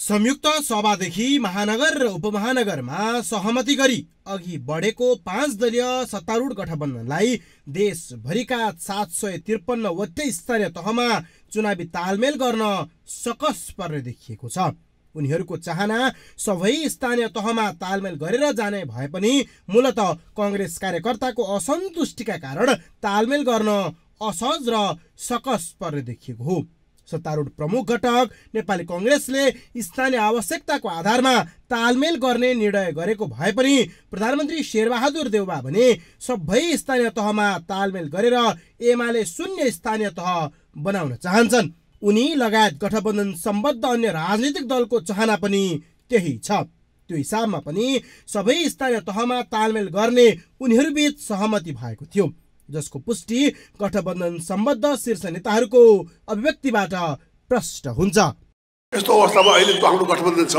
संयुक्त सभादेखि महानगर र उपमहानगरमा सहमति गरी अघि बढेको पाँच दलीय सत्तारूढ गठबन्धनलाई देशभरिका सात सय त्रिपन्नवटै स्थानीय तहमा चुनावी तालमेल गर्न सकस पर्ने देखिएको छ। उनीहरूको चाहना सबै स्थानीय तहमा तालमेल गरेर जाने भए पनि मूलत कङ्ग्रेस कार्यकर्ताको असन्तुष्टिका कारण तालमेल गर्न असहज र सकस पर्ने देखिएको हो। सत्तारूढ प्रमुख घटक नेपाली कङ्ग्रेसले स्थानीय आवश्यकताको आधारमा तालमेल गर्ने निर्णय गरेको भए पनि प्रधानमन्त्री शेरबहादुर देउबा भने सबै स्थानीय तहमा तालमेल गरेर एमाले शून्य स्थानीय तह बनाउन चाहन्छन्। उनी लगायत गठबन्धन सम्बद्ध अन्य राजनीतिक दलको चाहना पनि त्यही छ। त्यो हिसाबमा पनि सबै स्थानीय तहमा तालमेल गर्ने उनीहरूबीच सहमति भएको थियो। जसको पुष्टि गठबन्धन सम्बद्ध शीर्ष नेताहरूको अभिव्यक्तिबाट प्रष्ट हुन्छ। यस्तो अवस्थामा अहिले हाम्रो गठबन्धन छ।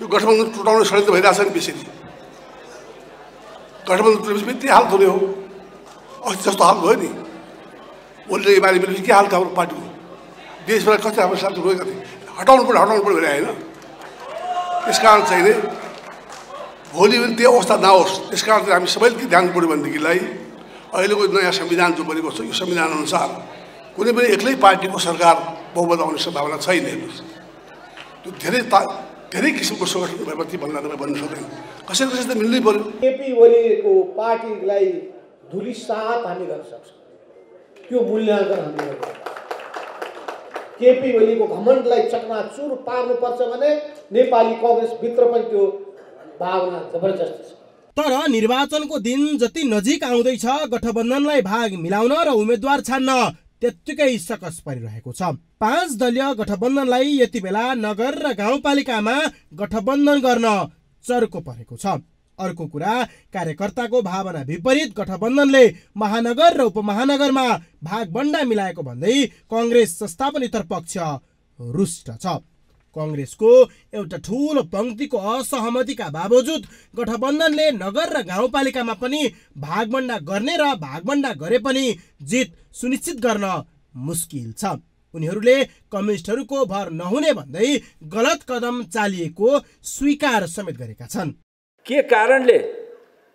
यो गठबन्धन टुटाउने षड्यन्त्र भइरहेछ नि बेसी गठबन्धन टुटेपछि त्यही हालत हुने हो। अस्ति जस्तो हाल भयो नि। भोलि एमाले मिलेपछि के हाल थियो हाम्रो पार्टीको? देशबाट कति हाम्रो साथ रोएका थिए। हटाउनु पर्यो हटाउनु पर्यो भने होइन। त्यस कारण चाहिँ भोलि पनि त्यो अवस्था नहोस्। त्यस कारण हामी सबैले के ध्यान पऱ्यो भनेदेखिलाई अहिलेको नयाँ संविधान जो बनेको छ यो संविधान अनुसार कुनै पनि एक्लै पार्टीको सरकार बहुमत आउने सम्भावना छैन हेर्नुहोस्। त्यो धेरै ता धेरै किसिमको सङ्गठन भएपछि भन्दा तपाईँ भन्नु सक्दैन। कसै कसै त मिल्नै पऱ्यो केपी ओलीको पार्टीलाई धुलिसात हामी गर्न सक्छौँ। त्यो मूल्याङ्कन हामीले केपी ओलीको घमण्डलाई चकनाचुर पार्नुपर्छ भने नेपाली कङ्ग्रेसभित्र पनि त्यो भावना जबरजस्त छ। तर निर्वाचनको दिन जति नजिक आउँदैछ गठबन्धनलाई भाग मिलाउन र उम्मेद्वार छान्न त्यत्तिकै सकस परिरहेको छ। पाँच दलीय गठबन्धनलाई यति बेला नगर र गाउँपालिकामा गठबन्धन गर्न चर्को परेको छ। अर्को कुरा कार्यकर्ताको भावना विपरीत गठबन्धनले महानगर र उपमहानगरमा भागबन्डा मिलाएको भन्दै कङ्ग्रेस संस्थापन पक्ष रुष्ट छ। कङ्ग्रेसको एउटा ठुलो पङ्क्तिको असहमतिका बावजुद गठबन्धनले नगर र गाउँपालिकामा पनि भागबन्डा गर्ने र भागबन्डा गरे पनि जित सुनिश्चित गर्न मुस्किल छ। उनीहरूले कम्युनिस्टहरूको भर नहुने भन्दै गलत कदम चालिएको स्वीकार समेत गरेका छन्। के कारणले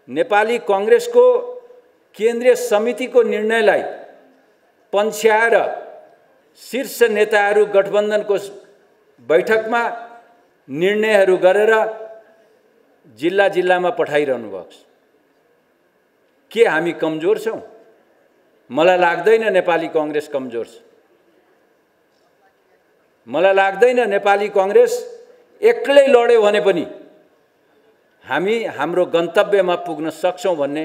नेपाली कङ्ग्रेसको केन्द्रीय समितिको निर्णयलाई पन्छ्याएर शीर्ष नेताहरू गठबन्धनको बैठकमा निर्णयहरू गरेर जिल्ला जिल्लामा पठाइरहनु भएको छ। के हामी कमजोर छौँ? मलाई लाग्दैन नेपाली कङ्ग्रेस कमजोर छ। मलाई लाग्दैन नेपाली कङ्ग्रेस एक्लै लड्यो भने पनि हामी हाम्रो गन्तव्यमा पुग्न सक्छौँ भन्ने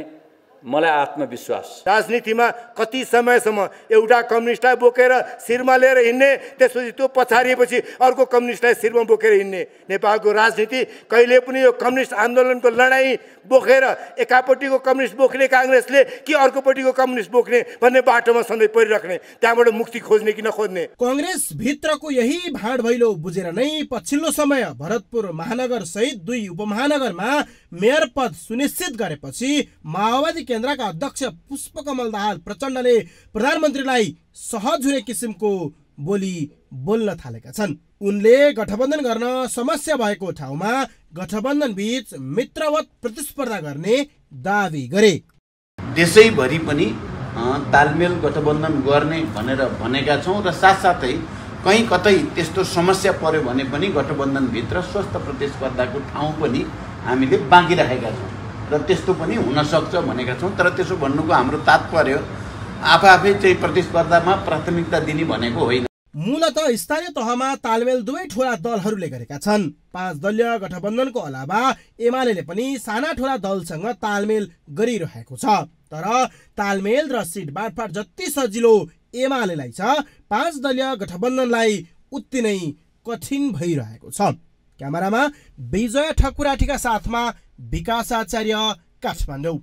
मलाई आत्मविश्वास। राजनीतिमा कति समयसम्म एउटा कम्युनिस्टलाई बोकेर शिरमा लिएर हिँड्ने त्यसपछि त्यो पछाडिएपछि अर्को कम्युनिस्टलाई शिरमा बोकेर हिँड्ने। नेपालको राजनीति कहिले पनि यो कम्युनिस्ट आन्दोलनको लडाइँ बोकेर एकापट्टिको कम्युनिस्ट बोक्ने काङ्ग्रेसले कि अर्कोपट्टिको कम्युनिस्ट बोक्ने भन्ने बाटोमा सधैँ परिराख्ने त्यहाँबाट मुक्ति खोज्ने कि नखोज्ने। कङ्ग्रेस भित्रको यही भाँड भैलो बुझेर नै पछिल्लो समय भरतपुर महानगर सहित दुई उपमहानगरमा मेयर पद सुनिश्चित गरेपछि माओवादी केन्द्रका अध्यक्ष पुष्पकमल दाहाल प्रचण्डले प्रधानमन्त्रीलाई सहज हुने किसिमको बोली बोल्न थालेका छन्। उनले गठबन्धन गर्न समस्या भएको ठाउँमा गठबन्धन बीच मित्रवत प्रतिस्पर्धा गर्ने दावी गरे। देशैभरि पनि तालमेल गठबन्धन गर्ने भनेर भनेका छौँ र साथसाथै कहीँ कतै त्यस्तो समस्या पर्यो भने पनि गठबन्धनभित्र स्वस्थ प्रतिस्पर्धाको ठाउँ पनि हामीले बाँकी राखेका छौँ। र त्यस्तो पनि हुनसक्छ भनेका छौँ। तर त्यसो भन्नुको हाम्रो तात्पर्य आफै चाहिँ प्रतिस्पर्धामा प्राथमिकता दिने भनेको होइन। मूलत स्थानीय तहमा तालमेल दुवै ठुला दलहरूले गरेका छन्। पाँच दलीय गठबन्धनको अलावा एमाले पनि साना ठुला दलसँग तालमेल गरिरहेको छ। तर तालमेल र सिट बाँडफाँड जति सजिलो एमालेलाई छ पाँच दलीय गठबन्धनलाई उति नै कठिन भइरहेको छ। क्यामेरामा विजय ठकुराठीका साथमा विकास आचार्य काठमाडौँ।